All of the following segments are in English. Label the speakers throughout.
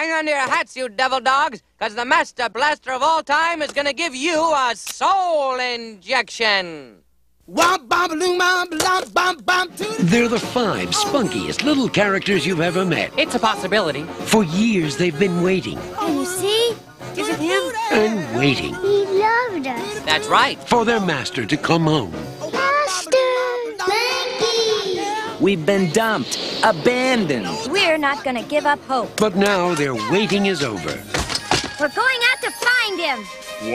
Speaker 1: Hang on to your hats, you devil dogs, because the master blaster of all time is going to give you a soul injection.
Speaker 2: They're the five spunkiest little characters you've ever met.
Speaker 1: It's a possibility.
Speaker 2: For years, they've been waiting
Speaker 3: Can you see?
Speaker 1: Is it him?
Speaker 2: and waiting
Speaker 3: He loved us.
Speaker 1: That's right.
Speaker 2: for their master to come home.
Speaker 3: Master! Blanky!
Speaker 4: We've been dumped, abandoned.
Speaker 3: We're not gonna give up hope.
Speaker 2: But now their waiting is over.
Speaker 3: We're going out to find him.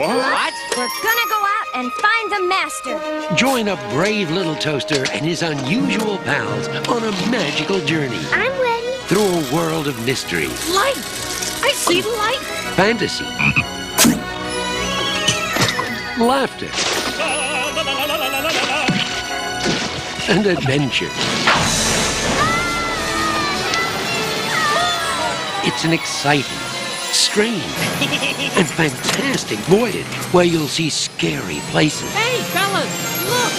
Speaker 1: What?
Speaker 3: We're gonna go out and find the master.
Speaker 2: Join a brave little toaster and his unusual pals on a magical journey
Speaker 3: I'm ready.
Speaker 2: through a world of mystery,
Speaker 1: Light. I see the light.
Speaker 2: fantasy, laughter, and adventure. It's an exciting, strange, and fantastic voyage where you'll see scary places,
Speaker 1: Hey, fellas, look.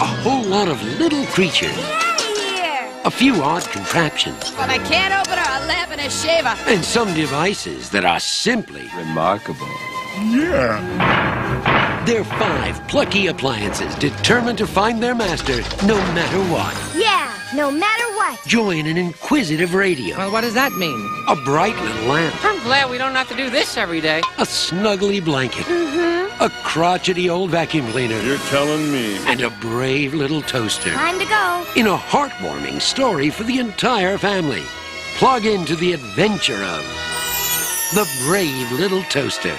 Speaker 2: a whole lot of little creatures,
Speaker 3: Out of here!
Speaker 2: a few odd contraptions,
Speaker 5: But I can't open her lamp and a shaver.
Speaker 2: and some devices that are simply
Speaker 6: Remarkable. Yeah.
Speaker 2: They're five plucky appliances determined to find their master no matter what.
Speaker 3: Yeah, no matter what.
Speaker 2: Join an inquisitive radio,
Speaker 1: Well, what does that mean?
Speaker 2: a bright little lamp,
Speaker 1: I'm glad we don't have to do this every day.
Speaker 2: a snuggly blanket, Mhm. a crotchety old vacuum cleaner,
Speaker 6: You're telling me.
Speaker 2: and a brave little toaster.
Speaker 3: Time to go.
Speaker 2: In a heartwarming story for the entire family. Plug into the adventure of The Brave Little Toaster.